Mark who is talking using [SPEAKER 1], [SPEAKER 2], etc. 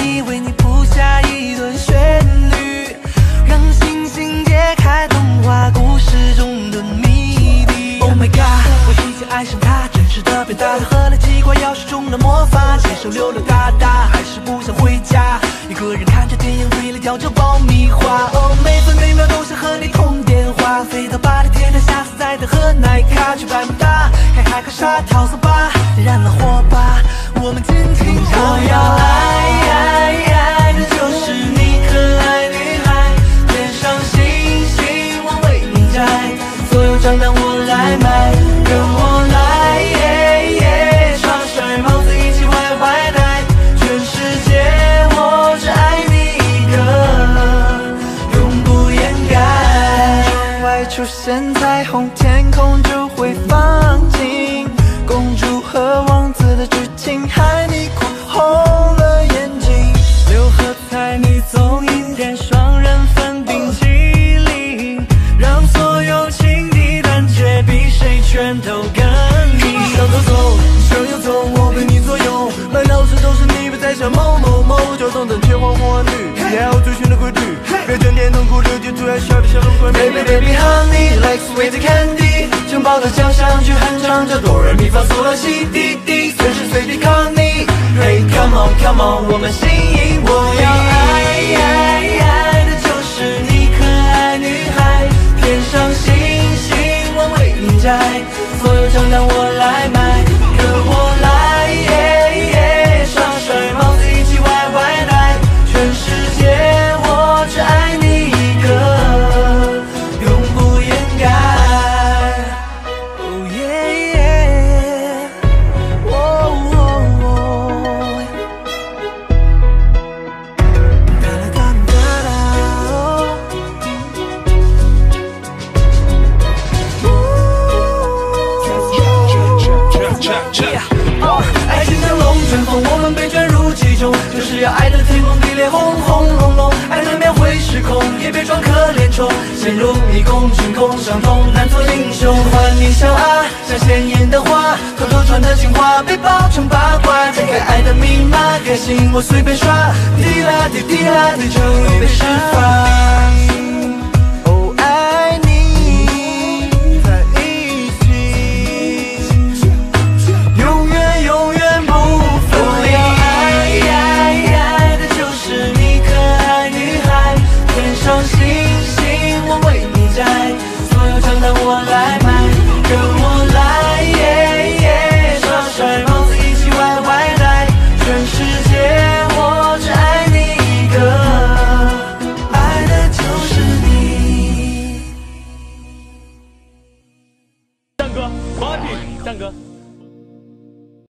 [SPEAKER 1] 你为你谱下一段旋律让星星解开童话故事中的谜底。Oh my god 我已经爱上他真实的表达像喝了奇怪药水中的魔法街上溜溜搭搭还是不想回家。一个人看着电影嘴里嚼着爆米花。噢每分每秒都想和你通电话飞到巴黎铁塔下自在的喝奶咖去百慕大开海和沙跳桑巴点燃了火所有账单我来买，跟我来，耶耶耍帅帽子一起坏坏呆，全世界我只爱你一个，永不掩盖。窗外出现彩虹，天空就会放晴，公主和王子的剧情，害你哭红
[SPEAKER 2] 都是你，别再想某某某，交通灯切黄红黄绿，你还有追寻的规律，别整天痛苦流涕，突然笑得像龙
[SPEAKER 1] 滚。Baby baby honey like sweet candy，城堡的交响曲哼唱着哆来咪发嗦拉西滴滴，随时随地 call 你。Hey come on come on，我们心意我要爱爱爱的就是你，可爱女孩，天上星星我为你摘，所有账单爱情像龙卷风，我们被卷入其中，就是要爱的天崩地裂，轰轰隆隆，爱难免会失控，也别装可怜虫，陷入迷宫，群空伤痛，难做英雄。欢你笑啊，像鲜艳的花，偷偷传的情话被爆成八卦，解开爱的密码，开心我随便刷，滴啦滴滴啦滴就被释放。